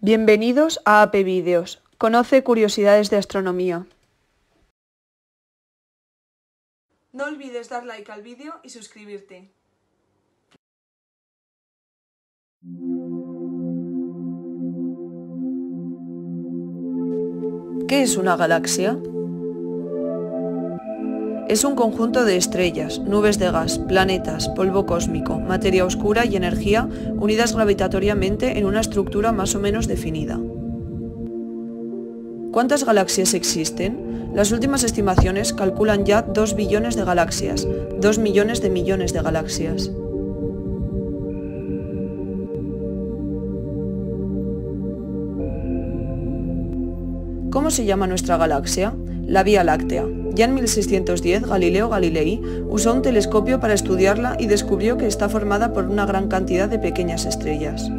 Bienvenidos a AP Videos. Conoce curiosidades de astronomía. No olvides dar like al vídeo y suscribirte. ¿Qué es una galaxia? Es un conjunto de estrellas, nubes de gas, planetas, polvo cósmico, materia oscura y energía unidas gravitatoriamente en una estructura más o menos definida. ¿Cuántas galaxias existen? Las últimas estimaciones calculan ya 2 billones de galaxias, 2 millones de millones de galaxias. ¿Cómo se llama nuestra galaxia? La Vía Láctea. Ya en 1610 Galileo Galilei usó un telescopio para estudiarla y descubrió que está formada por una gran cantidad de pequeñas estrellas.